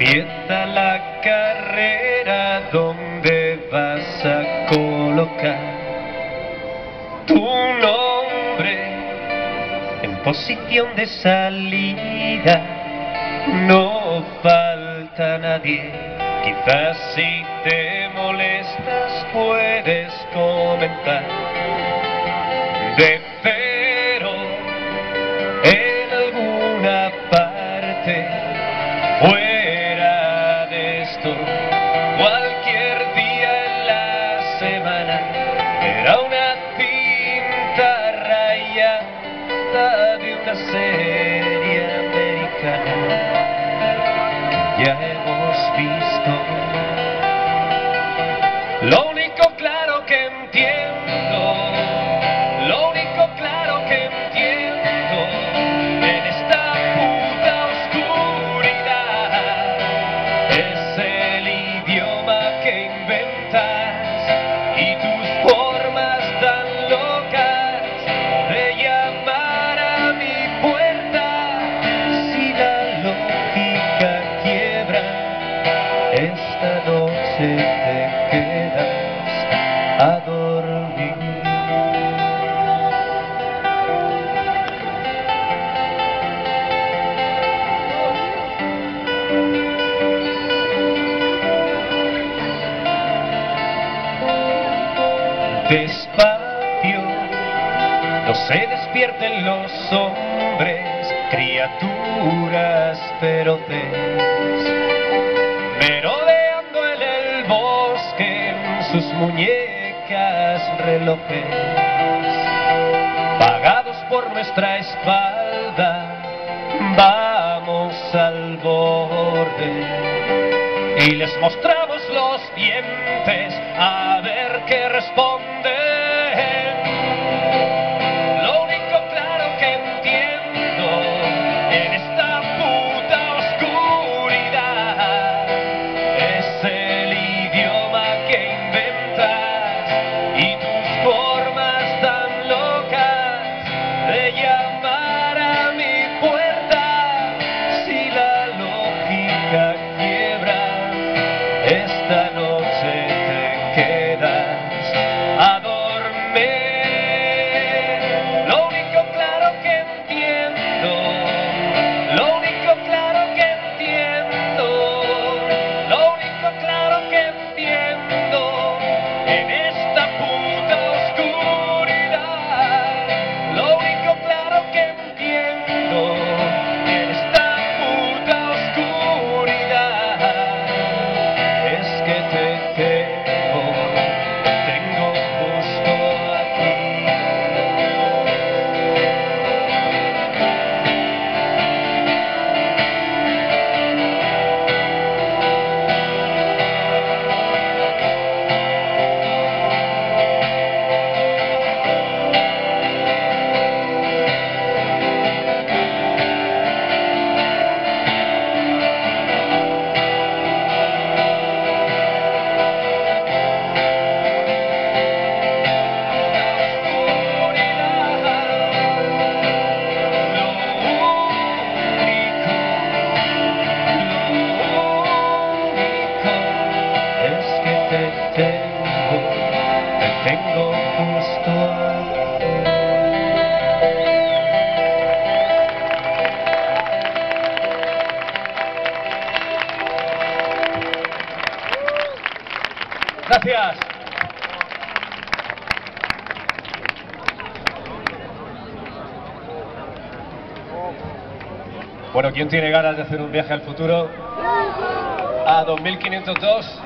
Empieza la carrera donde vas a colocar tu nombre en posición de salida. No falta nadie, quizás si te molestas puedes comentar. já je o svý. Despacio, no se despierten los hombres, criaturas feroces, merodeando en el bosque sus muñecas relojes, pagados por nuestra espalda, vamos al borde y les mostramos los dientes a ver qué responden. Gracias. Bueno, ¿quién tiene ganas de hacer un viaje al futuro? A 2502.